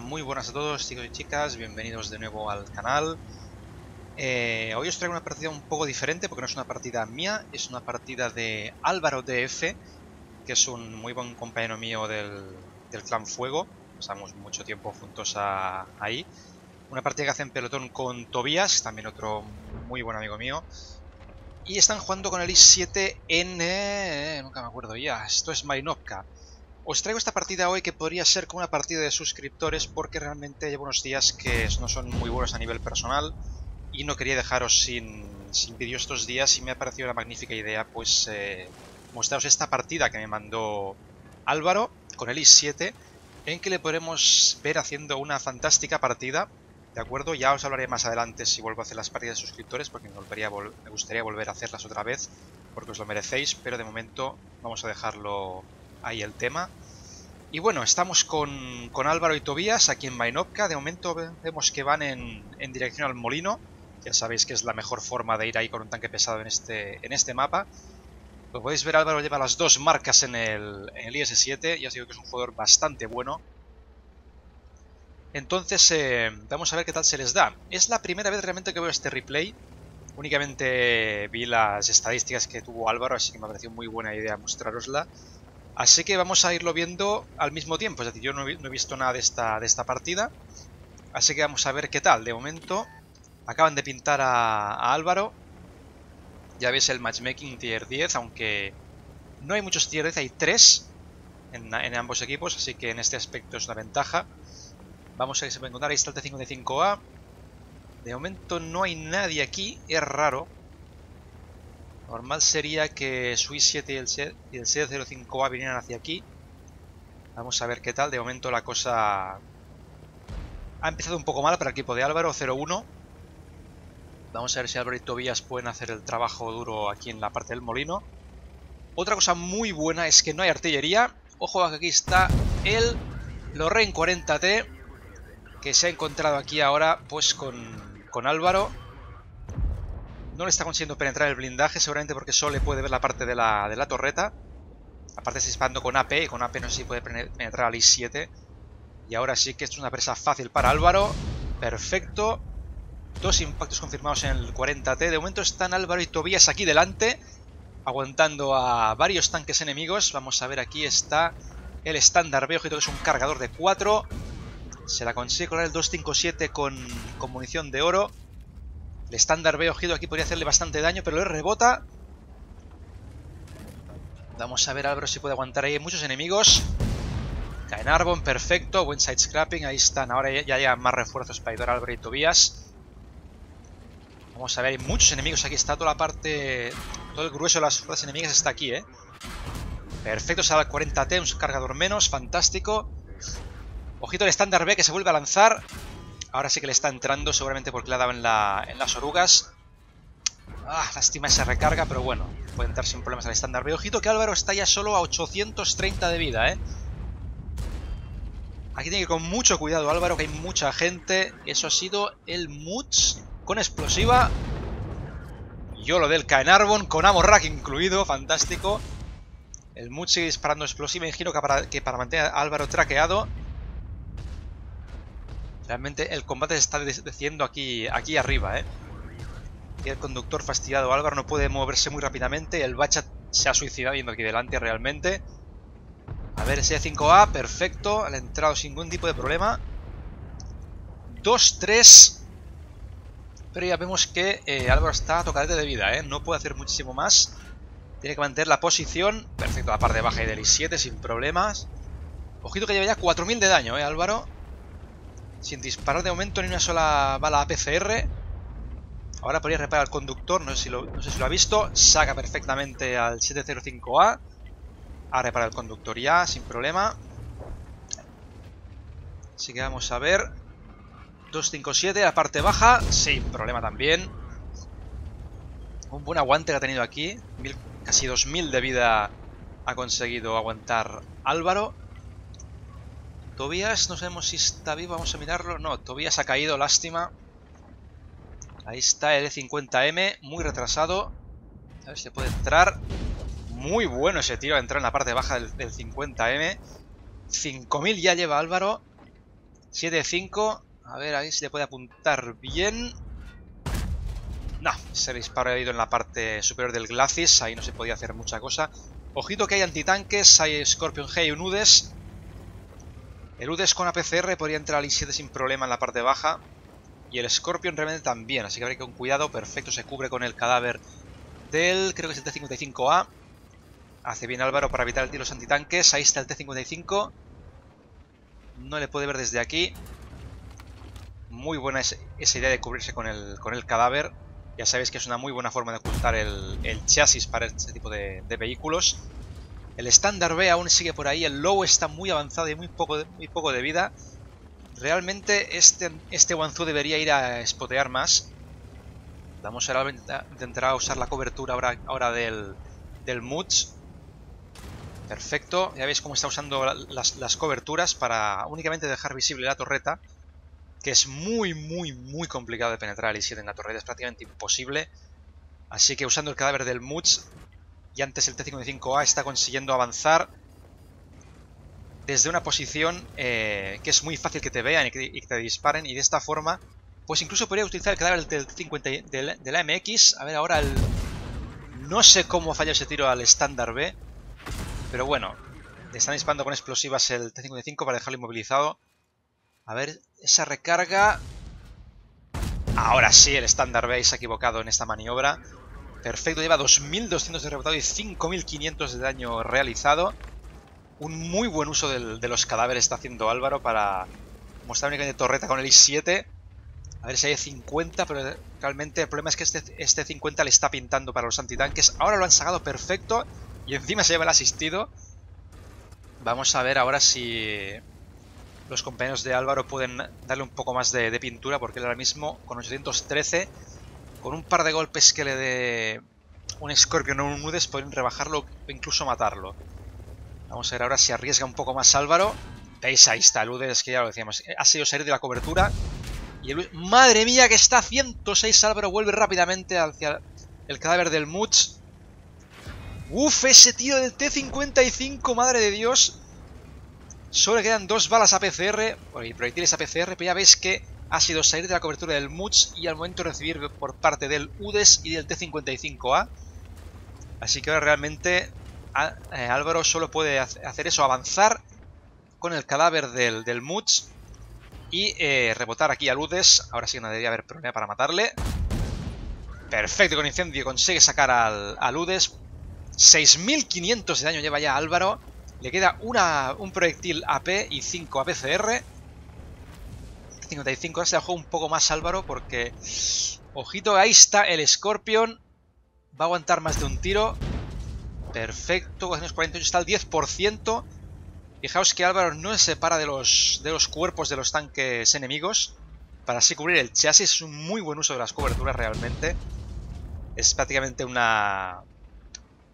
Muy buenas a todos chicos y chicas, bienvenidos de nuevo al canal. Eh, hoy os traigo una partida un poco diferente porque no es una partida mía, es una partida de Álvaro DF, que es un muy buen compañero mío del, clan Fuego. Pasamos mucho tiempo juntos ahí. Una partida que hace en pelotón con Tobías, también otro muy buen amigo mío. Y están jugando con el i7 en... Eh, nunca me acuerdo ya, esto es Marinovka. Os traigo esta partida hoy que podría ser como una partida de suscriptores porque realmente llevo unos días que no son muy buenos a nivel personal y no quería dejaros sin, sin vídeo estos días y me ha parecido una magnífica idea pues eh, mostraros esta partida que me mandó Álvaro con el i7 en que le podremos ver haciendo una fantástica partida ¿De acuerdo? Ya os hablaré más adelante si vuelvo a hacer las partidas de suscriptores porque me, me gustaría volver a hacerlas otra vez porque os lo merecéis, pero de momento vamos a dejarlo ahí el tema. Y bueno, estamos con, con Álvaro y Tobías aquí en Mainopka. De momento vemos que van en, en, dirección al molino. Ya sabéis que es la mejor forma de ir ahí con un tanque pesado en este, en este mapa. Como podéis ver, Álvaro lleva las dos marcas en el, en el IS-7. Ya os digo que es un jugador bastante bueno. Entonces, eh, vamos a ver qué tal se les da. Es la primera vez realmente que veo este replay. Únicamente vi las estadísticas que tuvo Álvaro, así que me pareció muy buena idea mostrarosla. Así que vamos a irlo viendo al mismo tiempo, es decir, yo no he, visto nada de esta, de esta partida. Así que vamos a ver qué tal. De momento acaban de pintar a, Álvaro. Ya veis el matchmaking tier 10, aunque no hay muchos tier 10, hay 3 en, ambos equipos, así que en este aspecto es una ventaja. Vamos a encontrar. Ahí está el T55A. De momento no hay nadie aquí, es raro. Normal sería que Swiss 7 y el, y el 05A vinieran hacia aquí. Vamos a ver qué tal. De momento la cosa ha empezado un poco mal para el equipo de Álvaro, 0-1. Vamos a ver si Álvaro y Tobías pueden hacer el trabajo duro aquí en la parte del molino. Otra cosa muy buena es que no hay artillería. Ojo que aquí está el Lorraine 40T que se ha encontrado aquí ahora pues con, con Álvaro. No le está consiguiendo penetrar el blindaje, seguramente porque solo le puede ver la parte de la, de la torreta. Aparte se disparando con AP, y con AP no sé si puede penetrar al I-7. Y ahora sí que esto es una presa fácil para Álvaro. Perfecto. Dos impactos confirmados en el 40T. De momento están Álvaro y Tobías aquí delante. Aguantando a varios tanques enemigos. Vamos a ver, aquí está el estándar B, que es un cargador de 4. Se la consigue colar el 257 con, con munición de oro. El estándar B, ojito, aquí podría hacerle bastante daño, pero le rebota. Vamos a ver Álvaro si puede aguantar ahí. muchos enemigos. Caen Arbon, perfecto. Buen side scrapping, ahí están. Ahora ya, ya más refuerzos para ayudar a Álvaro y Tobías. Vamos a ver, hay muchos enemigos. Aquí está toda la parte... Todo el grueso de las fuerzas enemigas está aquí, ¿eh? Perfecto, sale al 40T, un cargador menos, fantástico. Ojito el estándar B que se vuelve a lanzar. Ahora sí que le está entrando, seguramente porque le ha dado en, las orugas. Ah, lástima esa recarga, pero bueno, puede entrar sin problemas al estándar. Veo, ojito que Álvaro está ya solo a 830 de vida, ¿eh? Aquí tiene que ir con mucho cuidado Álvaro, que hay mucha gente. Eso ha sido el Muts con explosiva. Yo lo del Caenarbon con Amorrak incluido, fantástico. El Muts sigue disparando explosiva. Imagino que para, que para mantener a Álvaro traqueado Realmente el combate se está decidiendo aquí, aquí arriba, ¿eh? Y el conductor fastidiado Álvaro no puede moverse muy rápidamente. El Bachat se ha suicidado yendo aquí delante realmente. A ver, ese 5A, perfecto. Ha entrado sin ningún tipo de problema. 2-3. Pero ya vemos que eh, Álvaro está a tocadete de vida, ¿eh? No puede hacer muchísimo más. Tiene que mantener la posición. Perfecto, la parte baja y del I7 sin problemas. Ojito que lleva ya 4.000 de daño, ¿eh, Álvaro? Sin disparar de momento ni una sola bala APCR. Ahora podría reparar al conductor, no sé si lo, ha visto. Saca perfectamente al 705A. Ha reparado el conductor ya, sin problema. Así que vamos a ver. 257, la parte baja, sin problema también. Un buen aguante que ha tenido aquí. casi 2000 de vida ha conseguido aguantar Álvaro. Tobías, no sabemos si está vivo, vamos a mirarlo. No, Tobías ha caído, lástima. Ahí está el E50M, muy retrasado. A ver si puede entrar. Muy bueno ese tiro, entrar en la parte baja del, 50M. 5000 ya lleva Álvaro. 7-5. A ver, ahí se le puede apuntar bien. No, se disparo ha ido en la parte superior del Glacis. Ahí no se podía hacer mucha cosa. Ojito que hay antitanques, hay Scorpion G y un Udes. El Udes con APCR podría entrar al I-7 sin problema en la parte baja. Y el Scorpion realmente también, así que habrá que con cuidado. Perfecto, se cubre con el cadáver del... creo que es el T-55A. Hace bien Álvaro para evitar el tiro los antitanques. Ahí está el T-55. No le puede ver desde aquí. Muy buena esa idea de cubrirse con el, con el cadáver. Ya sabéis que es una muy buena forma de ocultar el, chasis para este tipo de, vehículos. El estándar B aún sigue por ahí. El low está muy avanzado y muy poco de, muy poco de vida. Realmente este, este debería ir a spotear más. Vamos a intentar usar la cobertura ahora, ahora del, del. Perfecto, ya veis cómo está usando las, coberturas para únicamente dejar visible la torreta, que es muy, muy, muy complicado de penetrar el I-7 en la torreta, es prácticamente imposible. Así que usando el cadáver del Much, y antes el T-55A está consiguiendo avanzar desde una posición eh, que es muy fácil que te vean y que, te disparen, y de esta forma, pues incluso podría utilizar el cadáver del T-50 de la MX. A ver, ahora el... No sé cómo falla ese tiro al estándar B, pero bueno, le están disparando con explosivas el T-55 para dejarlo inmovilizado. A ver, esa recarga... Ahora sí, el estándar B se ha equivocado en esta maniobra. Perfecto, lleva 2.200 de rebotado y 5.500 de daño realizado. Un muy buen uso de los cadáveres está haciendo Álvaro para mostrar únicamente torreta con el I-7. A ver si hay 50, pero realmente el problema es que este, este 50 le está pintando para los antitanques. Ahora lo han sacado perfecto. Y encima se lleva el asistido. Vamos a ver ahora si los compañeros de Álvaro pueden darle un poco más de, pintura, porque él ahora mismo con 813, con un par de golpes que le dé un Scorpion o un Nudes, pueden rebajarlo o incluso matarlo. Vamos a ver ahora si arriesga un poco más Álvaro. Veis, ahí está, el Udes, que ya lo decíamos, ha sido salir de la cobertura. Y el... ¡Madre mía que está! 106 Álvaro vuelve rápidamente hacia el cadáver del Much. Uf, ese tío del T-55, madre de Dios. Solo quedan dos balas APCR, y proyectiles APCR, pero ya veis que ha sido salir de la cobertura del Much y al momento recibir por parte del UDES y del T-55A. Así que ahora realmente eh, Álvaro solo puede hacer eso, avanzar con el cadáver del, del y eh, rebotar aquí al UDES. Ahora sí que no debería haber problema para matarle. Perfecto, con incendio consigue sacar al, al UDES 6.500 de daño lleva ya Álvaro. Le queda una, un proyectil AP y 5 APCR. 55 ahora se la un poco más Álvaro porque... Ojito, ahí está el Scorpion. Va a aguantar más de un tiro. Perfecto, 48 está al 10%. Fijaos que Álvaro no se separa de los, de los cuerpos de los tanques enemigos. Para así cubrir el chasis. Es un muy buen uso de las coberturas realmente. Es prácticamente una,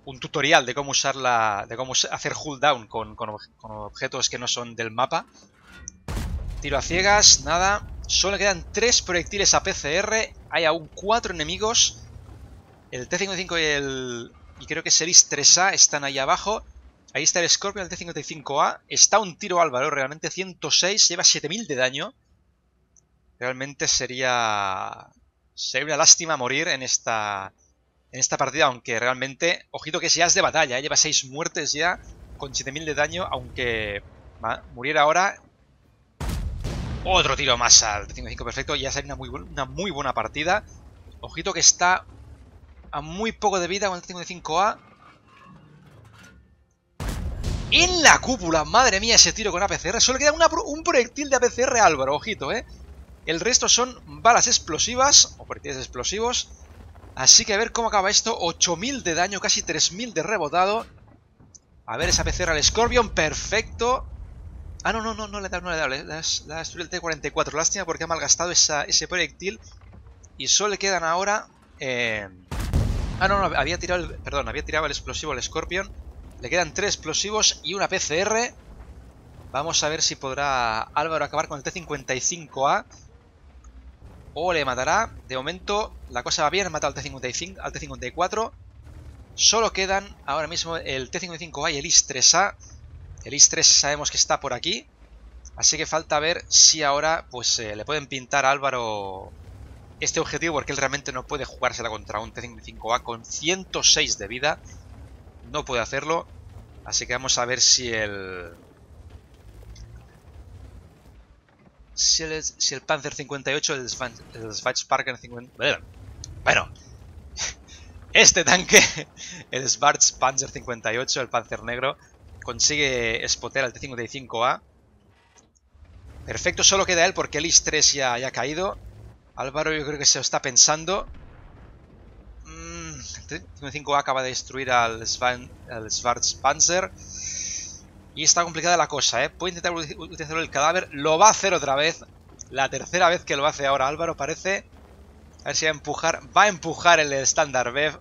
un tutorial de cómo usarla, de cómo hacer down con, con, objetos que no son del mapa. Tiro a ciegas, nada. Solo quedan tres proyectiles a PCR. Hay aún cuatro enemigos. El T-55 y el... Y creo que es el IS-3A están ahí abajo. Ahí está el Scorpion, el T-55A. Está un tiro Álvaro, realmente 106. Lleva 7000 de daño. Realmente sería... Sería una lástima morir en esta en esta partida, aunque realmente, ojito que ya es de batalla, ¿eh? lleva 6 muertes ya con 7000 de daño, aunque muriera ahora. Otro tiro más al 55 perfecto, ya sería una muy, una muy buena partida. Ojito que está a muy poco de vida con el 55A. En la cúpula, madre mía, ese tiro con APCR. Solo queda un proyectil de APCR Álvaro, ojito, ¿eh? El resto son balas explosivas, o proyectiles explosivos. Así que a ver cómo acaba esto. 8000 de daño, casi 3000 de rebotado. A ver esa PCR al Scorpion, perfecto. Ah, no, no, no, no le da, no le da, le da, destruir el T-44. Lástima porque ha malgastado ese proyectil. Y solo le quedan ahora... Eh... Ah, no, no, había tirado el... Perdón, había tirado el explosivo al Scorpion. Le quedan tres explosivos y una PCR. Vamos a ver si podrá Álvaro acabar con el T-55A o le matará. De momento la cosa va bien, ha matado al T-55, al T-54. Solo quedan ahora mismo el T-55A y el IS-3A. El IS-3 sabemos que está por aquí. Así que falta ver si ahora pues eh, le pueden pintar a Álvaro este objetivo porque él realmente no puede jugársela contra un T55A con 106 de vida. No puede hacerlo. Así que vamos a ver si el... Si el, si el Panzer 58, el, el Schwarzparker 50... Bueno, este tanque, el Schwarz Panzer 58, el Panzer negro, consigue spotear al T55A. Perfecto, solo queda él porque el IS-3 ya, ya ha caído. Álvaro yo creo que se lo está pensando. Mm, el T55A acaba de destruir al, Svan, Panzer. Y está complicada la cosa, ¿eh? Puede intentar utilizar el cadáver. Lo va a hacer otra vez. La tercera vez que lo hace ahora Álvaro parece. A ver si va a empujar. Va a empujar el Standard Bev.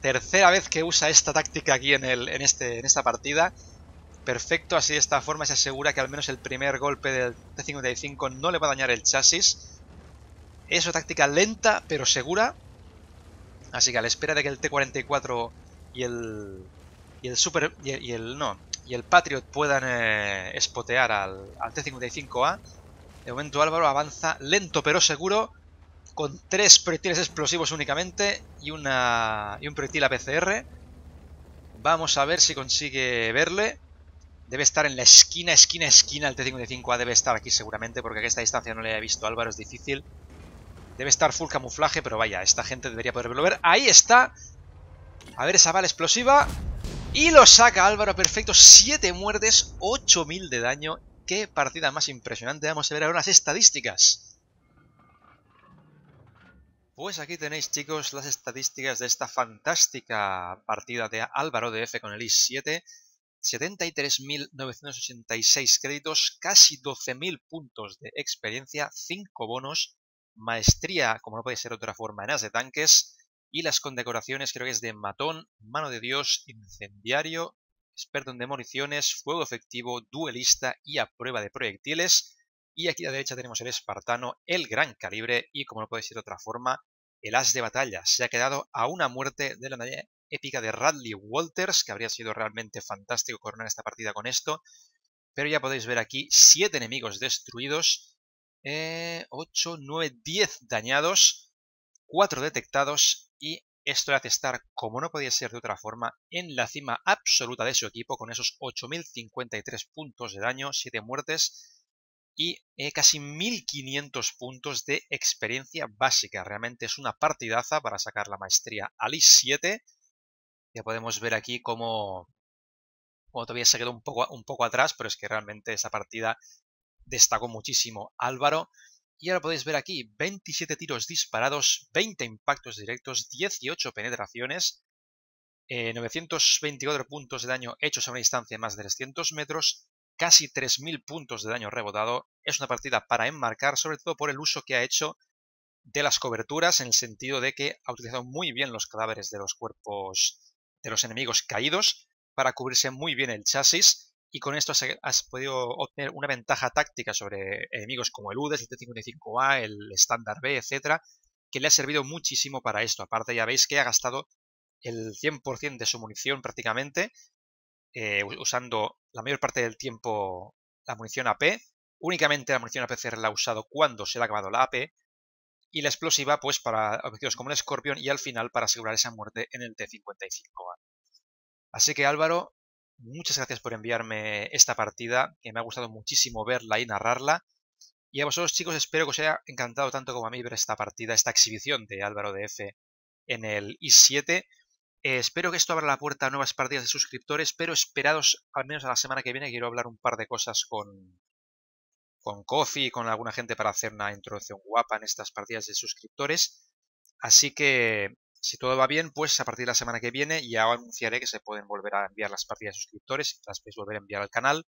Tercera vez que usa esta táctica aquí en, el, en, este, en esta partida. Perfecto, así de esta forma se asegura que al menos el primer golpe del T-55 no le va a dañar el chasis. Es una táctica lenta pero segura. Así que a la espera de que el T-44 y el, y el Super... Y el, no, y el Patriot puedan eh, espotear al, al T-55A. De momento Álvaro avanza lento pero seguro con tres proyectiles explosivos únicamente y, una, y un proyectil APCR. Vamos a ver si consigue verle. Debe estar en la esquina, esquina, esquina. El T-55A debe estar aquí seguramente porque a esta distancia no le he visto Álvaro, es difícil. Debe estar full camuflaje, pero vaya, esta gente debería poderlo ver. ¡Ahí está! A ver esa bala explosiva. Y lo saca Álvaro, perfecto. Siete muertes, 8000 de daño. ¡Qué partida más impresionante! Vamos a ver ahora las estadísticas. Pues aquí tenéis chicos las estadísticas de esta fantástica partida de Álvaro de F con el IS-7. 73.986 créditos, casi 12.000 puntos de experiencia, 5 bonos, maestría, como no puede ser de otra forma, en as de tanques, y las condecoraciones creo que es de matón, mano de dios, incendiario, experto en demoliciones, fuego efectivo, duelista y a prueba de proyectiles. Y aquí a la derecha tenemos el espartano, el gran calibre y, como no puede ser de otra forma, el as de batalla. Se ha quedado a una muerte de la épica de Radley Walters, que habría sido realmente fantástico coronar esta partida con esto. Pero ya podéis ver aquí 7 enemigos destruidos, 8, 9, 10 dañados, 4 detectados y esto le hace estar, como no podía ser de otra forma, en la cima absoluta de su equipo con esos 8053 puntos de daño, 7 muertes y eh, casi 1500 puntos de experiencia básica. Realmente es una partidaza para sacar la maestría Alice 7. Ya podemos ver aquí cómo, todavía se quedó un poco, un poco atrás, pero es que realmente esa partida destacó muchísimo Álvaro. Y ahora podéis ver aquí 27 tiros disparados, 20 impactos directos, 18 penetraciones, 924 eh, puntos de daño hechos a una distancia de más de 300 metros casi 3.000 puntos de daño rebotado. Es una partida para enmarcar, sobre todo por el uso que ha hecho de las coberturas, en el sentido de que ha utilizado muy bien los cadáveres de los cuerpos de los enemigos caídos para cubrirse muy bien el chasis y con esto has podido obtener una ventaja táctica sobre enemigos como el UDES, el T-55A, el Standard B, etcétera, que le ha servido muchísimo para esto. Aparte ya veis que ha gastado el 100% de su munición prácticamente eh, usando la mayor parte del tiempo la munición AP. Únicamente la munición APCR la ha usado cuando se le ha acabado la AP. Y la explosiva, pues para objetivos como el Scorpion y al final para asegurar esa muerte en el T-55A. Así que Álvaro, muchas gracias por enviarme esta partida, que me ha gustado muchísimo verla y narrarla. Y a vosotros chicos espero que os haya encantado tanto como a mí ver esta partida, esta exhibición de Álvaro de F en el I-7. Eh, espero que esto abra la puerta a nuevas partidas de suscriptores, pero esperados al menos a la semana que viene. Quiero hablar un par de cosas con, con Kofi y con alguna gente para hacer una introducción guapa en estas partidas de suscriptores. Así que, si todo va bien, pues a partir de la semana que viene ya anunciaré que se pueden volver a enviar las partidas de suscriptores, las podéis volver a enviar al canal,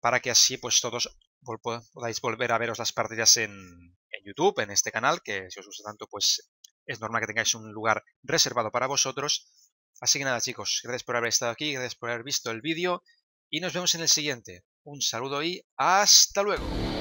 para que así pues todos podáis volver a veros las partidas en, en YouTube, en este canal, que si os gusta tanto, pues es normal que tengáis un lugar reservado para vosotros. Así que nada chicos, gracias por haber estado aquí, gracias por haber visto el vídeo y nos vemos en el siguiente. Un saludo y hasta luego.